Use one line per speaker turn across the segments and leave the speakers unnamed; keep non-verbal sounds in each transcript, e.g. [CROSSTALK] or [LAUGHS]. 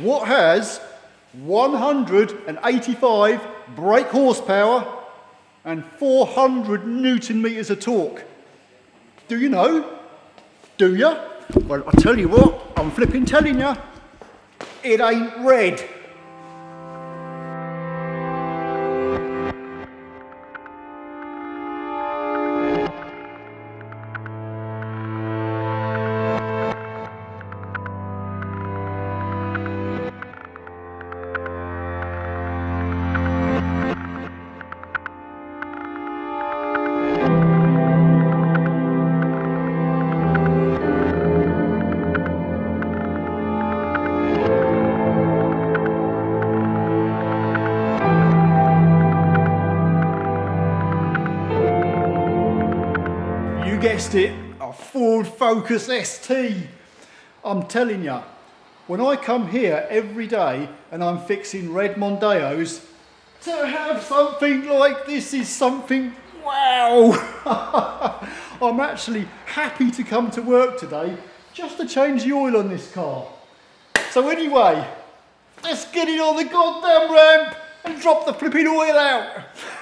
what has 185 brake horsepower and 400 newton meters of torque. Do you know? Do you? Well, I tell you what, I'm flipping telling you, it ain't red. Guessed it, a Ford Focus ST. I'm telling you, when I come here every day and I'm fixing red Mondeos, to have something like this is something wow. [LAUGHS] I'm actually happy to come to work today just to change the oil on this car. So anyway, let's get it on the goddamn ramp and drop the flipping oil out. [LAUGHS]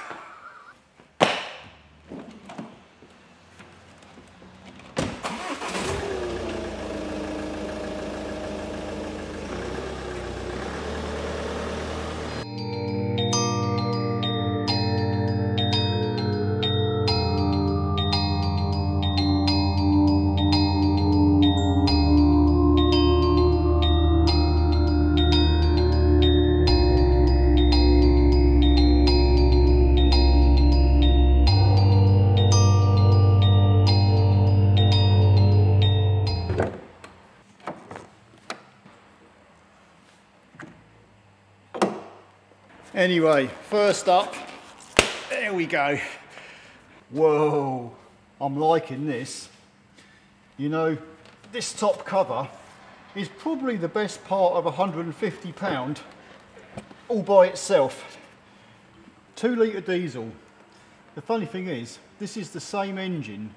Anyway, first up, there we go. Whoa, I'm liking this. You know, this top cover is probably the best part of 150 pound all by itself. Two litre diesel. The funny thing is, this is the same engine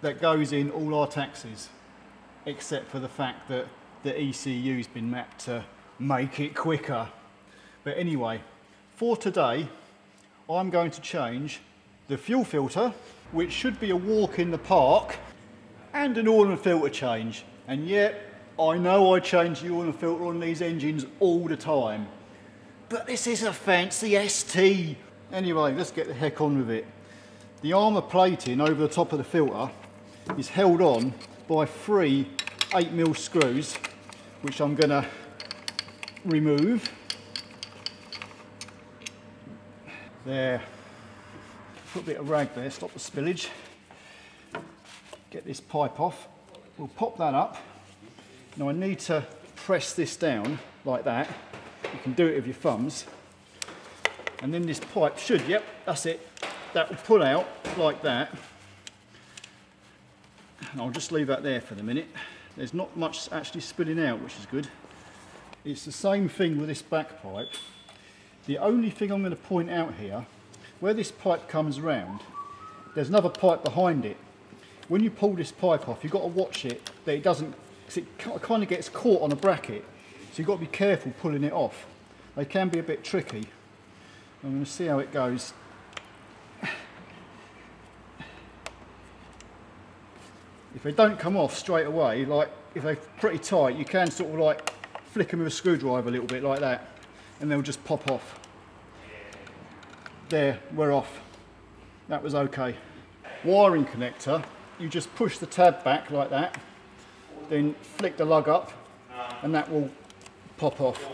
that goes in all our taxis, except for the fact that the ECU's been mapped to make it quicker. But anyway, for today, I'm going to change the fuel filter, which should be a walk in the park, and an oil and filter change. And yet, I know I change the oil and filter on these engines all the time. But this is a fancy ST. Anyway, let's get the heck on with it. The armour plating over the top of the filter is held on by three 8mm screws, which I'm going to remove. There. Put a bit of rag there, stop the spillage. Get this pipe off. We'll pop that up. Now I need to press this down like that. You can do it with your thumbs. And then this pipe should, yep, that's it. That will pull out like that. And I'll just leave that there for the minute. There's not much actually spilling out, which is good. It's the same thing with this back pipe. The only thing I'm going to point out here, where this pipe comes round, there's another pipe behind it. When you pull this pipe off, you've got to watch it that it doesn't, because it kind of gets caught on a bracket. So you've got to be careful pulling it off. They can be a bit tricky. I'm going to see how it goes. If they don't come off straight away, like if they're pretty tight, you can sort of like flick them with a screwdriver a little bit like that and they'll just pop off. There, we're off. That was okay. Wiring connector, you just push the tab back like that, then flick the lug up and that will pop off.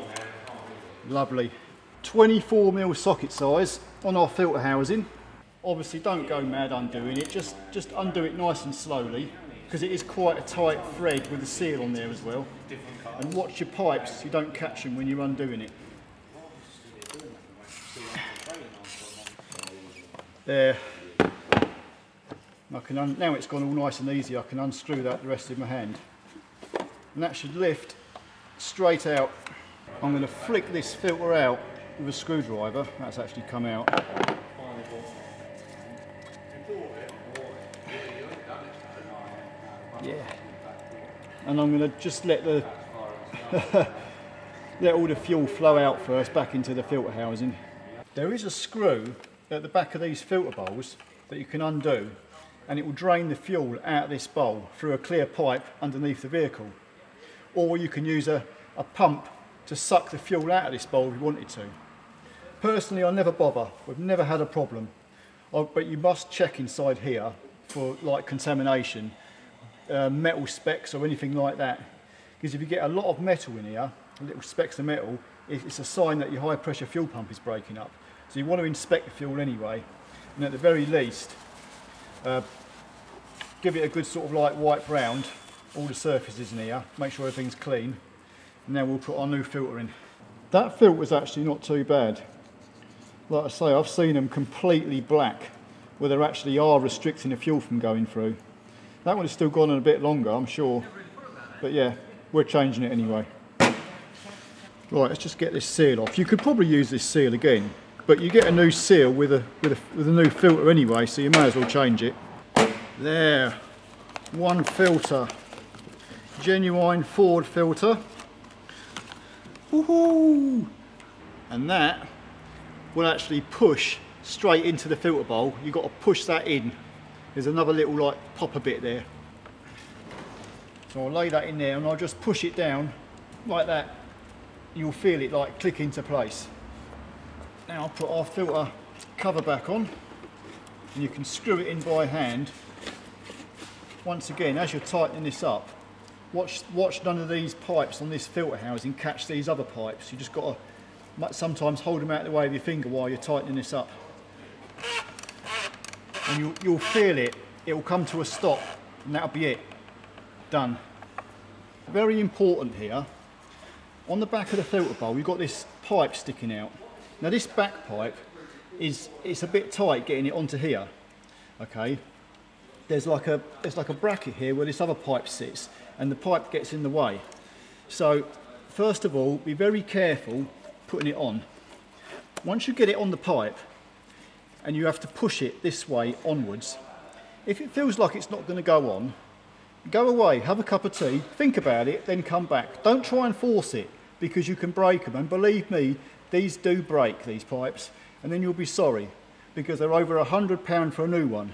Lovely. 24 mil socket size on our filter housing. Obviously don't go mad undoing it, just, just undo it nice and slowly because it is quite a tight thread with a seal on there as well. And watch your pipes, you don't catch them when you're undoing it. There. I can now it's gone all nice and easy, I can unscrew that the rest of my hand. And that should lift straight out. I'm going to flick this filter out with a screwdriver. That's actually come out. Yeah. And I'm going to just let the [LAUGHS] let all the fuel flow out first back into the filter housing. There is a screw at the back of these filter bowls that you can undo and it will drain the fuel out of this bowl through a clear pipe underneath the vehicle. Or you can use a, a pump to suck the fuel out of this bowl if you wanted to. Personally, I never bother. We've never had a problem. Oh, but you must check inside here for like contamination, uh, metal specks or anything like that. Because if you get a lot of metal in here, little specks of metal, it's a sign that your high pressure fuel pump is breaking up. So you want to inspect the fuel anyway. And at the very least, uh, give it a good sort of light wipe round all the surfaces in here, make sure everything's clean, and then we'll put our new filter in. That filter's actually not too bad. Like I say, I've seen them completely black, where they actually are restricting the fuel from going through. That one has still gone on a bit longer, I'm sure. But yeah, we're changing it anyway. Right, let's just get this seal off. You could probably use this seal again, but you get a new seal with a, with a, with a new filter anyway, so you may as well change it. There, one filter. Genuine Ford filter. And that will actually push straight into the filter bowl. You've got to push that in. There's another little like popper bit there. So I'll lay that in there and I'll just push it down like that. You'll feel it like click into place. Now I'll put our filter cover back on and you can screw it in by hand once again, as you're tightening this up, watch, watch none of these pipes on this filter housing catch these other pipes. You just got to sometimes hold them out of the way of your finger while you're tightening this up. And you'll, you'll feel it, it will come to a stop and that'll be it, done. Very important here, on the back of the filter bowl you've got this pipe sticking out. Now this back pipe is it's a bit tight getting it onto here, okay? there's like a there's like a bracket here where this other pipe sits and the pipe gets in the way. So first of all, be very careful putting it on. Once you get it on the pipe and you have to push it this way onwards, if it feels like it's not going to go on, go away, have a cup of tea, think about it, then come back. Don't try and force it because you can break them. And believe me, these do break, these pipes, and then you'll be sorry because they're over a hundred pound for a new one.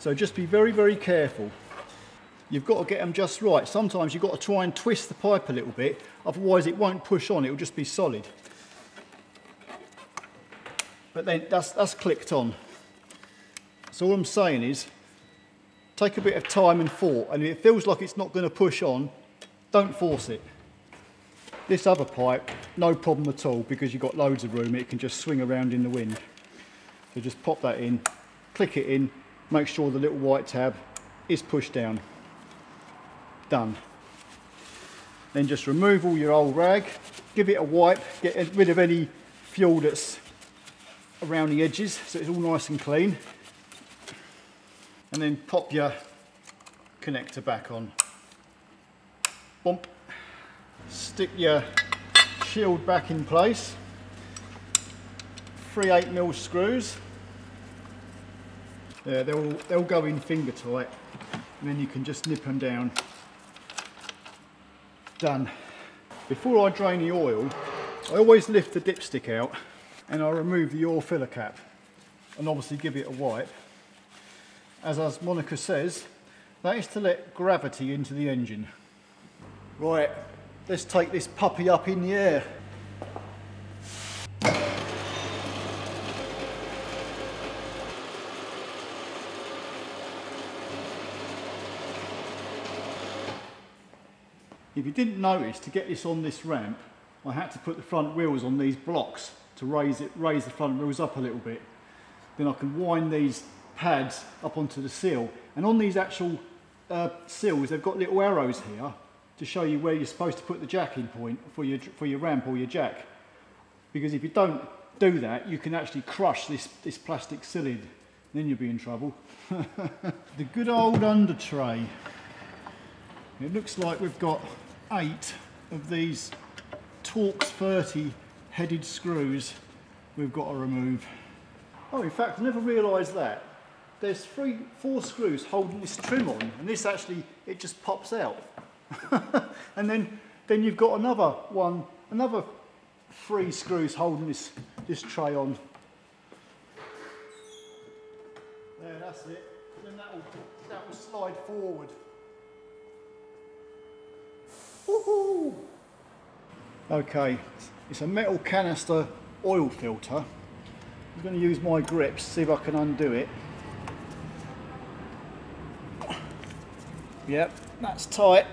So just be very, very careful. You've got to get them just right. Sometimes you've got to try and twist the pipe a little bit, otherwise it won't push on, it will just be solid. But then that's, that's clicked on. So all I'm saying is, take a bit of time and thought, and if it feels like it's not going to push on, don't force it. This other pipe, no problem at all, because you've got loads of room, it can just swing around in the wind. So just pop that in, click it in, make sure the little white tab is pushed down. Done. Then just remove all your old rag, give it a wipe, get rid of any fuel that's around the edges so it's all nice and clean. And then pop your connector back on. Bump. Stick your shield back in place. Three 8mm screws there, they'll, they'll go in finger tight and then you can just nip them down. Done. Before I drain the oil, I always lift the dipstick out and I remove the oil filler cap and obviously give it a wipe. As, as Monica says, that is to let gravity into the engine. Right, let's take this puppy up in the air. If you didn't notice, to get this on this ramp, I had to put the front wheels on these blocks to raise it, raise the front wheels up a little bit. Then I can wind these pads up onto the seal. And on these actual uh, seals, they've got little arrows here to show you where you're supposed to put the jacking point for your, for your ramp or your jack. Because if you don't do that, you can actually crush this, this plastic cylind. Then you'll be in trouble. [LAUGHS] the good old under tray. It looks like we've got eight of these Torx 30 headed screws we've got to remove. Oh, in fact, I never realised that. There's three, four screws holding this trim on, and this actually, it just pops out. [LAUGHS] and then, then you've got another one another three screws holding this, this tray on. There, that's it. Then that will, that will slide forward. Woohoo! Okay, it's a metal canister oil filter. I'm going to use my grips, see if I can undo it. Yep, that's tight.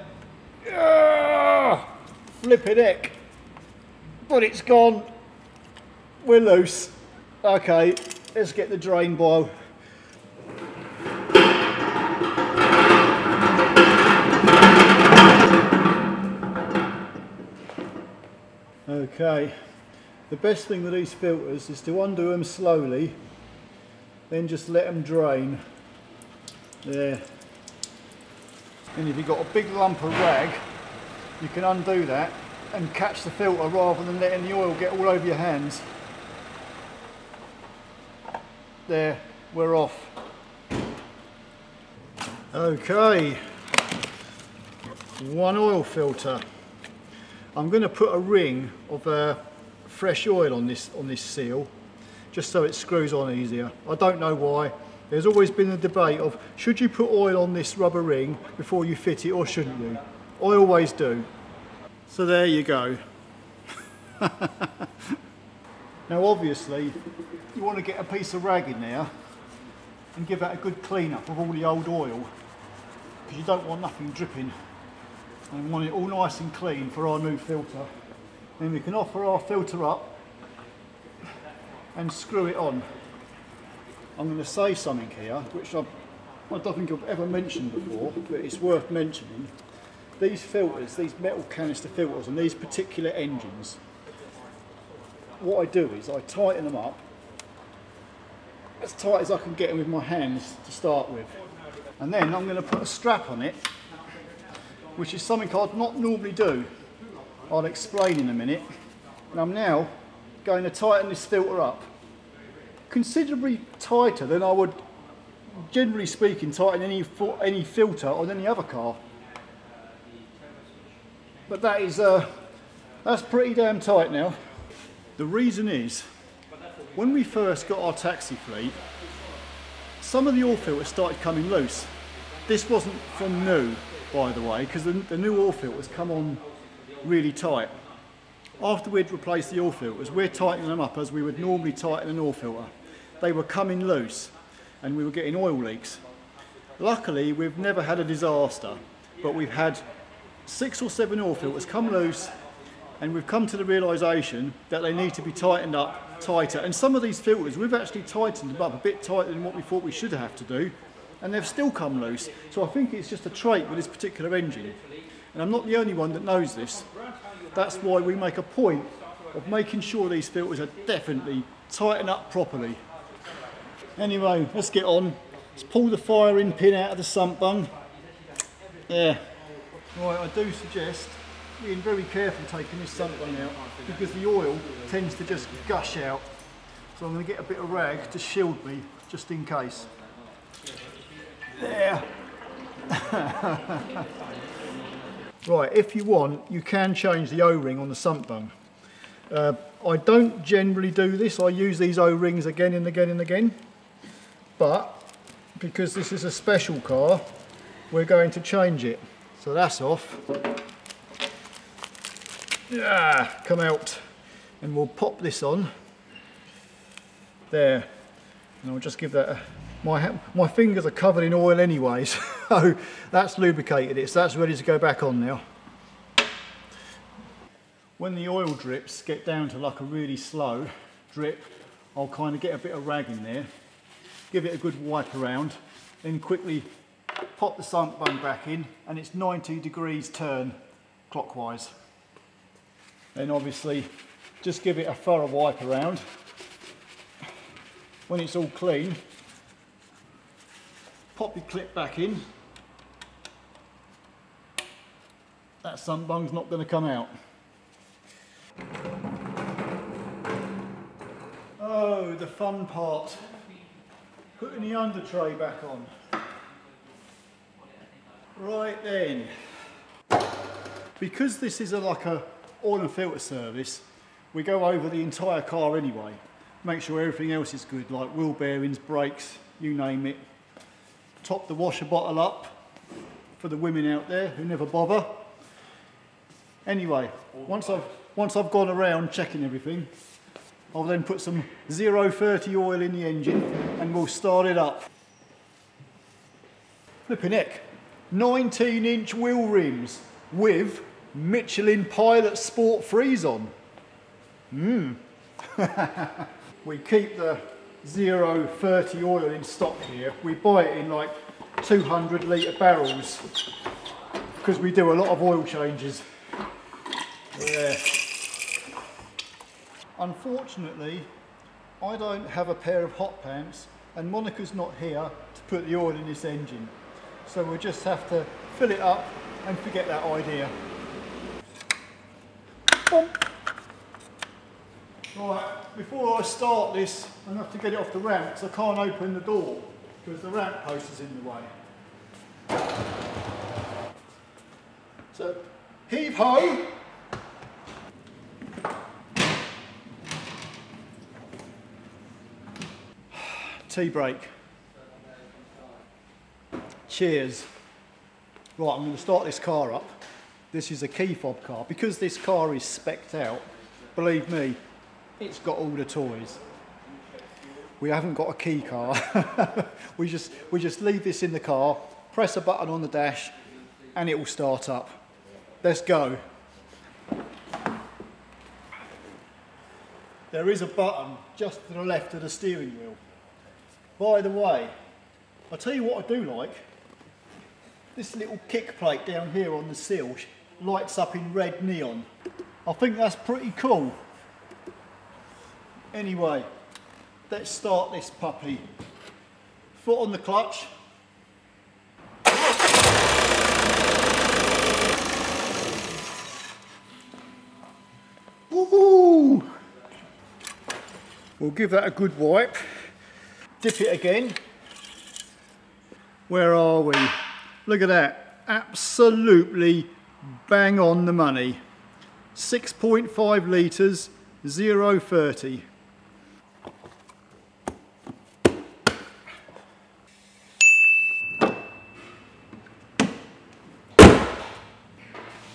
Yeah! Flipping heck. But it's gone. We're loose. Okay, let's get the drain bowl. Okay, the best thing with these filters is to undo them slowly, then just let them drain. There. And if you've got a big lump of rag, you can undo that and catch the filter rather than letting the oil get all over your hands. There, we're off. Okay, one oil filter. I'm going to put a ring of uh, fresh oil on this on this seal, just so it screws on easier. I don't know why. There's always been a debate of should you put oil on this rubber ring before you fit it or shouldn't you? I always do. So there you go. [LAUGHS] now obviously you want to get a piece of rag in there and give that a good clean up of all the old oil because you don't want nothing dripping and want it all nice and clean for our new filter. Then we can offer our filter up and screw it on. I'm going to say something here which I've, I don't think I've ever mentioned before but it's worth mentioning. These filters, these metal canister filters on these particular engines, what I do is I tighten them up as tight as I can get them with my hands to start with. And then I'm going to put a strap on it which is something I'd not normally do. I'll explain in a minute. And I'm now going to tighten this filter up considerably tighter than I would, generally speaking, tighten any, any filter on any other car. But that is, uh, that's pretty damn tight now. The reason is, when we first got our taxi fleet, some of the oil filters started coming loose. This wasn't from new, by the way, because the, the new oil filters come on really tight. After we'd replaced the oil filters, we're tightening them up as we would normally tighten an oil filter. They were coming loose and we were getting oil leaks. Luckily, we've never had a disaster, but we've had six or seven oil filters come loose and we've come to the realisation that they need to be tightened up tighter. And some of these filters, we've actually tightened them up a bit tighter than what we thought we should have to do, and they've still come loose. So I think it's just a trait with this particular engine. And I'm not the only one that knows this. That's why we make a point of making sure these filters are definitely tightened up properly. Anyway, let's get on. Let's pull the firing pin out of the sump bung. There. Right, I do suggest being very careful taking this sump bung out because the oil tends to just gush out. So I'm going to get a bit of rag to shield me just in case. There. [LAUGHS] right, if you want, you can change the O-ring on the sump bung. Uh, I don't generally do this. I use these O-rings again and again and again. But because this is a special car, we're going to change it. So that's off. Yeah, come out. And we'll pop this on. There. And I'll just give that a, my, my fingers are covered in oil anyway, [LAUGHS] so that's lubricated it, so that's ready to go back on now. When the oil drips get down to like a really slow drip, I'll kind of get a bit of rag in there, give it a good wipe around, then quickly pop the sump bung back in and it's 90 degrees turn clockwise. Then obviously just give it a thorough wipe around. When it's all clean, pop your clip back in. That sump bung's not going to come out. Oh, the fun part. Putting the under tray back on. Right then. Because this is a, like a oil and filter service, we go over the entire car anyway. Make sure everything else is good, like wheel bearings, brakes, you name it. Top the washer bottle up for the women out there who never bother. Anyway, once I've, once I've gone around checking everything, I'll then put some 030 oil in the engine and we'll start it up. Flipping heck, 19 inch wheel rims with Michelin Pilot Sport Freeze on. Mmm. [LAUGHS] we keep the 030 oil in stock here. We buy it in like 200 litre barrels because we do a lot of oil changes. Yeah. Unfortunately, I don't have a pair of hot pants and Monica's not here to put the oil in this engine. So we'll just have to fill it up and forget that idea. Right, before I start this, i'm have to get it off the ramp because I can't open the door because the ramp post is in the way. So, heave ho! Tea break. Cheers. Right, I'm going to start this car up. This is a key fob car. Because this car is specced out, believe me, it's got all the toys. We haven't got a key car. [LAUGHS] we, just, we just leave this in the car, press a button on the dash, and it will start up. Let's go. There is a button just to the left of the steering wheel. By the way, I'll tell you what I do like. This little kick plate down here on the sill lights up in red neon. I think that's pretty cool. Anyway, let's start this puppy. Foot on the clutch. Woohoo! We'll give that a good wipe. Dip it again. Where are we? Look at that. Absolutely bang on the money. 6.5 litres, 0.30.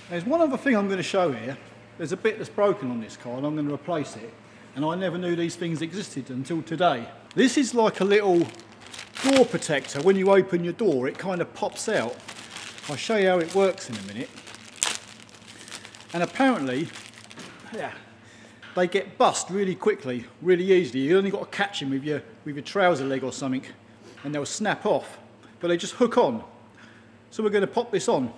There's one other thing I'm going to show here. There's a bit that's broken on this car and I'm going to replace it. And I never knew these things existed until today. This is like a little door protector. When you open your door, it kind of pops out. I'll show you how it works in a minute. And apparently, yeah, they get bust really quickly, really easily. You only got to catch them with your, with your trouser leg or something and they'll snap off, but they just hook on. So we're going to pop this on.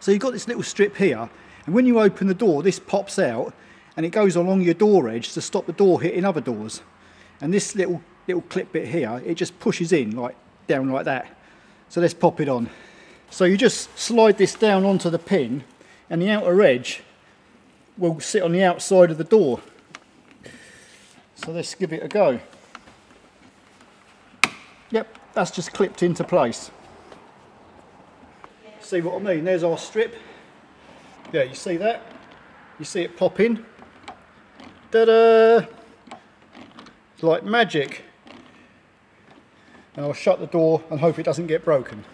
So you've got this little strip here, and when you open the door, this pops out, and it goes along your door edge to stop the door hitting other doors. And this little little clip bit here, it just pushes in like down like that. So let's pop it on. So you just slide this down onto the pin, and the outer edge will sit on the outside of the door. So let's give it a go. Yep, that's just clipped into place. See what I mean? There's our strip. Yeah, you see that? You see it pop in? Ta-da! It's like magic. And I'll shut the door and hope it doesn't get broken.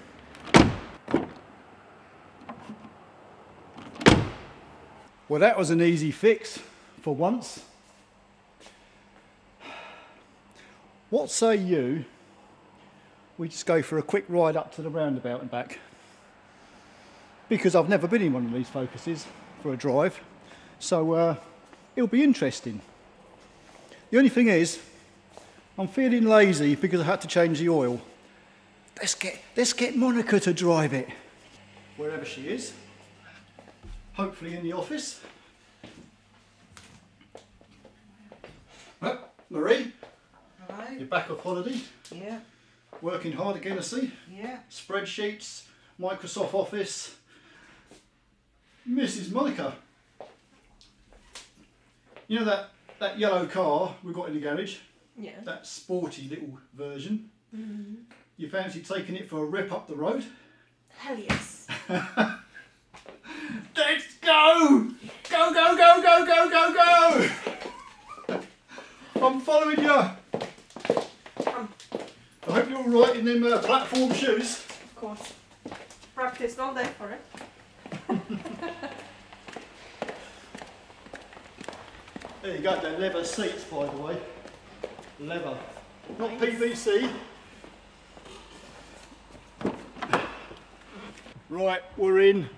Well, that was an easy fix for once. What say you we just go for a quick ride up to the roundabout and back? because I've never been in one of these focuses for a drive. So uh, it'll be interesting. The only thing is, I'm feeling lazy because I had to change the oil. Let's get, let's get Monica to drive it. Wherever she is. Hopefully in the office. Well, Marie.
Hello?
You're back off holiday.
Yeah.
Working hard again, I see.
Yeah.
Spreadsheets, Microsoft Office, Mrs. Monica. You know that, that yellow car we got in the garage?
Yeah.
That sporty little version?
Mm-hmm.
You fancy taking it for a rip up the road?
Hell yes. [LAUGHS]
Let's go! go! Go, go, go, go, go, go, go! I'm following you. I hope you're all right in them uh, platform shoes.
Of course. Practice all day for it. [LAUGHS]
There you go, they're leather seats by the way. Leather. Not. PVC. Right, we're in.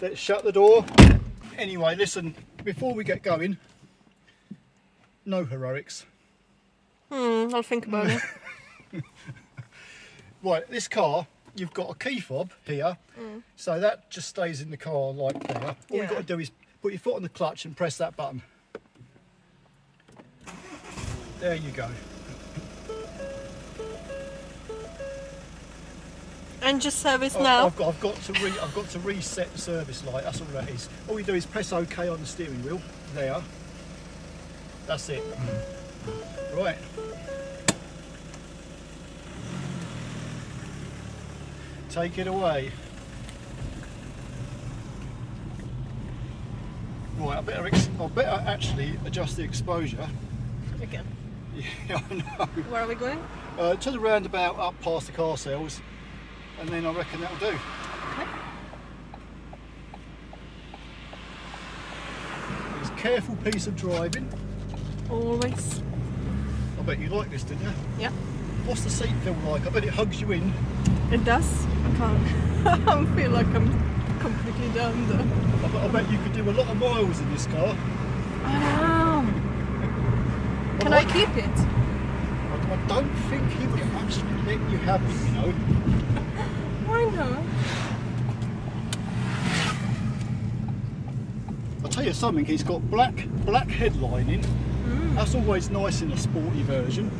Let's shut the door. Anyway, listen, before we get going, no heroics.
Hmm, I'll think about it. [LAUGHS]
Right, this car, you've got a key fob here, so that just stays in the car like there. All
Yeah.
you've got to do is put your foot on the clutch and press that button. There you go.
And just service
I've-
now.
I've got, I've got to re, I've got to reset the service light. That's all that is. All you do is press OK on the steering wheel. There. That's it. Right. Take it away. Right, I better, I better actually adjust the exposure.
Again.
Yeah, [LAUGHS] I know.
Where are we going?
Uh, to the roundabout up past the car sales, and then I reckon that'll do.
Okay.
It's a careful piece of driving.
Always.
I bet you like this, didn't you?
Yeah.
What's the seat feel like? I bet it hugs you in.
It does. I can't. [LAUGHS] I feel like I'm completely down there.
I bet, I bet you could do a lot of miles in this car.
I know. Can
I
keep it?
I, I don't think he would actually let you have it, you know. [LAUGHS]
Why not?
I'll tell you something, he's got black black headlining.
Mm.
That's always nice in a sporty version.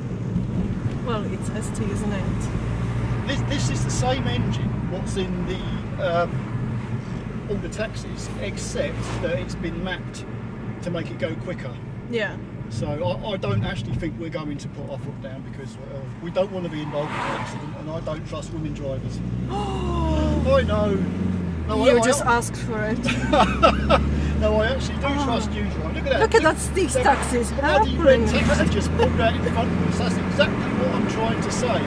Well, it's ST, isn't it?
This, this is the same engine what's in the um, all the taxis, except that it's been mapped to make it go quicker.
Yeah.
So I, I don't actually think we're going to put our foot down because uh, we don't want to be involved in an accident, and I don't trust women drivers. [GASPS] I know. No,
you
I,
just
I, [LAUGHS]
asked for it.
no, I actually do trust you, drive. Look at that.
Look at that, these
the-
taxis.
The
How
bloody red
brilliant.
taxi just pulled out in front of us. That's exactly what I'm trying to say.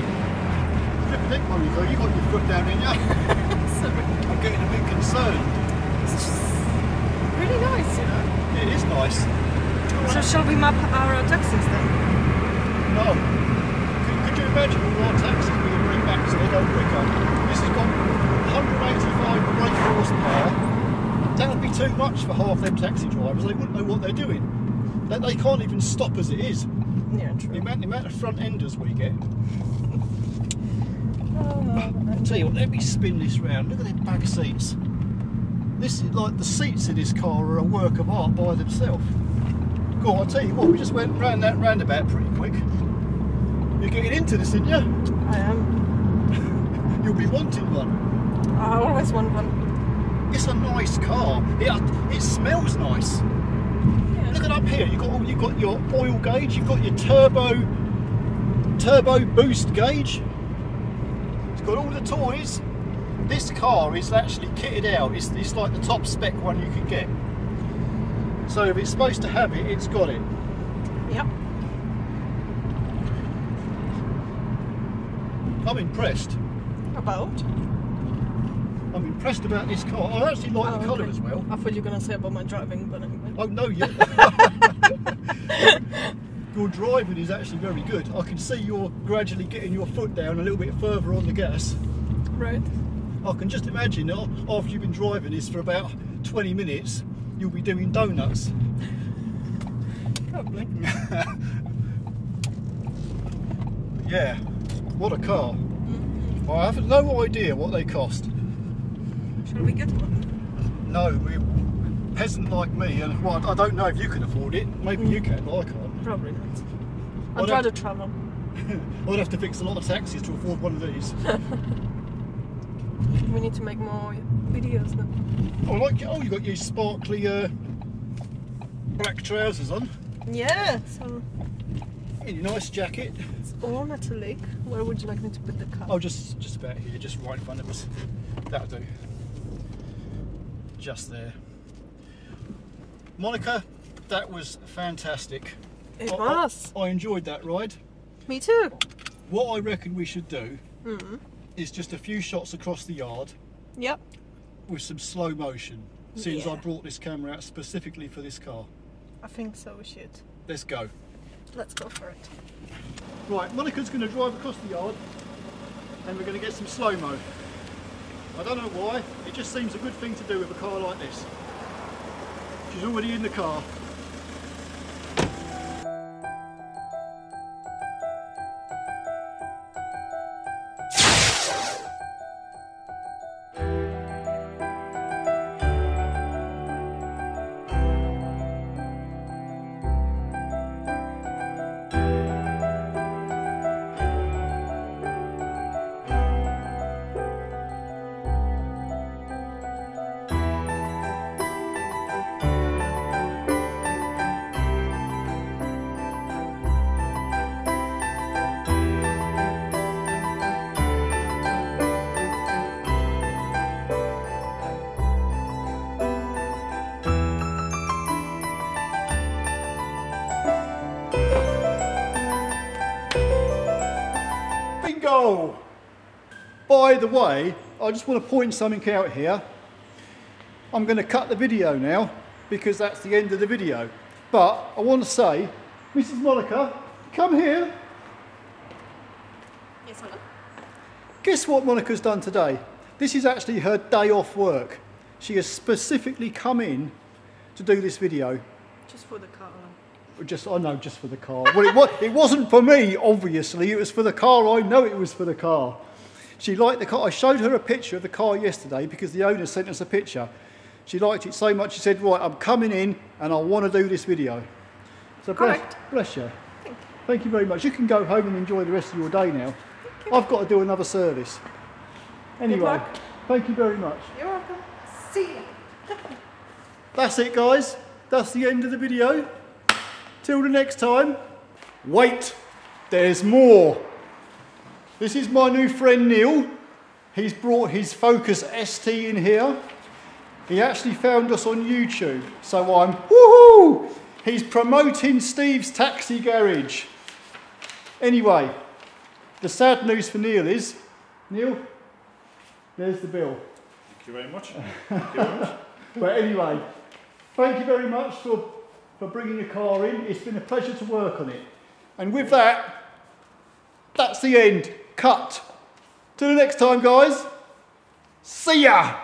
Flip a dick, Monica, you got your foot down in you. [LAUGHS] I'm getting a bit concerned.
It's just really nice, you know.
It is nice.
So shall we map our taxis then?
No. Could, could you imagine all our taxis being bring back so they don't go quicker? This has got 185 brake horsepower. That would be too much for half them taxi drivers. They wouldn't know what they're doing. They, they can't even stop as it is.
Yeah,
The
true.
amount, the amount of front enders we get. [LAUGHS]
Oh,
I'll tell you what, let me spin this round. Look at the back seats. This is like the seats in this car are a work of art by themselves. Go on, I'll tell you what, we just went round that roundabout pretty quick. You're getting into this, aren't you?
I am. [LAUGHS]
You'll be wanting one.
I always want one.
It's a nice car. It, uh, it smells nice.
Yeah.
Look at up here. You've got all, you've got your oil gauge. You've got your turbo turbo boost gauge. It's got all the toys. This car is actually kitted out. It's, it's like the top spec one you can get. So if it's supposed to have it, it's got it.
Yep.
I'm impressed.
About?
I'm impressed about this car. I actually like
Oh,
the colour
okay.
as well.
I thought you were gonna say about my driving, but anyway.
Oh no, you. [LAUGHS] your driving is actually very good. I can see you're gradually getting your foot down a little bit further on the gas.
Right.
I can just imagine after you've been driving this for about 20 minutes, you'll be doing donuts. [LAUGHS] Yeah, what a car. Mm-hmm. I have no idea what they cost.
Shall we get one?
No, we, peasant like me, and well, I don't know if you can afford it. Maybe you mm. can, but I can't.
Probably not. I'd rather travel. [LAUGHS]
I'd have to fix a lot of taxis to afford one of these. [LAUGHS]
We need to make more videos now.
Oh, like oh, you got your sparkly uh, black trousers on,
Yeah, so
and your nice jacket.
it's all metallic. Where would you like me to put the car?
Oh, just just about here, just right in front of us. That'll do. Just there. Monica, that was fantastic.
It
I- I-
was.
I, enjoyed that ride.
Me too.
What I reckon we should do
Mm.
Is just a few shots across the yard
Yep.
with some slow motion, since I brought this camera out specifically for this car.
I think so. We should.
Let's go.
Let's go for it.
Right, Monica's going to drive across the yard and we're going to get some slow-mo. I don't know why, it just seems a good thing to do with a car like this. She's already in the car. Bingo! By the way, I just want to point something out here. I'm going to cut the video now because that's the end of the video. But I want to say, Mrs. Monica, come here.
Yes, hello.
Guess what Monica's done today? This is actually her day off work. She has specifically come in to do this video.
Just for the car.
Just, oh, I know, just for the car. Well, it, was, it wasn't for me, obviously. It was for the car. I know it was for the car. She liked the car. I showed her a picture of the car yesterday because the owner sent us a picture. She liked it so much, she said, right, I'm coming in and I want to do this video. So bless,
Correct.
bless you. Thank you very much. You can go home and enjoy the rest of your day now. I've got to do another service. Anyway, thank you very much.
You're welcome. See ya.
That's it, guys. That's the end of the video. Till the next time. Wait, there's more. This is my new friend Neil. He's brought his Focus ST in here. He actually found us on YouTube, so I'm woohoo! He's promoting Steve's Taxi Garage. Anyway, the sad news for Neil is, Neil, there's the bill.
Thank you very much. [LAUGHS] Thank you very much.
But anyway, thank you very much for, for bringing your car in. It's been a pleasure to work on it. And with that, that's the end. Cut. Till the next time, guys. See ya.